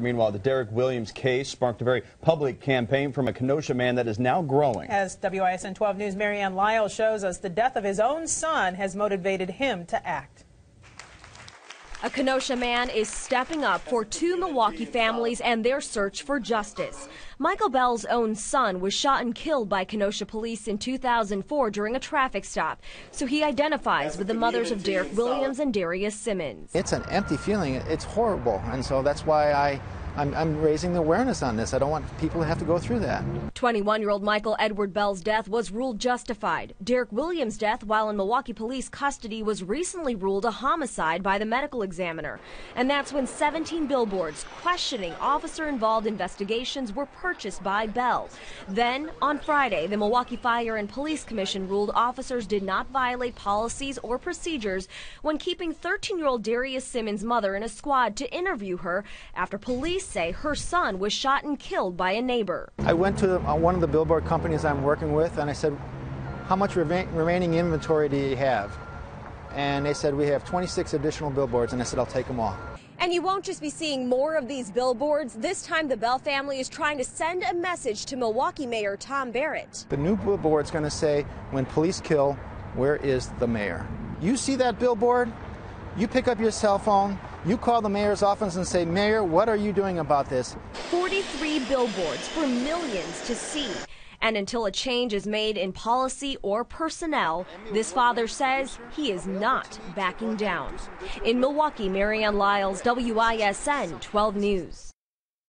Meanwhile, the Derek Williams case sparked a very public campaign from a Kenosha man that is now growing. As WISN 12 News' Marianne Lyle shows us, the death of his own son has motivated him to act. A Kenosha man is stepping up for two Milwaukee families and their search for justice. Michael Bell's own son was shot and killed by Kenosha police in 2004 during a traffic stop, so he identifies with the mothers of Derek Williams and Darius Simmons. It's an empty feeling. It's horrible, and so that's why I I'm, I'm, raising the awareness on this. I don't want people to have to go through that. 21 year old Michael Edward Bell's death was ruled justified. Derek Williams' death while in Milwaukee police custody was recently ruled a homicide by the medical examiner. And that's when 17 billboards questioning officer involved investigations were purchased by Bell. Then, on Friday, the Milwaukee Fire and Police Commission ruled officers did not violate policies or procedures when keeping 13 year old Darius Simmons' mother in a squad to interview her after police say her son was shot and killed by a neighbor. I went to uh, one of the billboard companies I'm working with and I said, how much remaining inventory do you have? And they said, we have 26 additional billboards. And I said, I'll take them all. And you won't just be seeing more of these billboards. This time, the Bell family is trying to send a message to Milwaukee Mayor Tom Barrett. The new billboard's going to say, when police kill, where is the mayor? You see that billboard? You pick up your cell phone, you call the mayor's office and say, Mayor, what are you doing about this? 43 billboards for millions to see. And until a change is made in policy or personnel, this father says he is not backing down. In Milwaukee, Marianne Lyles, WISN 12 News.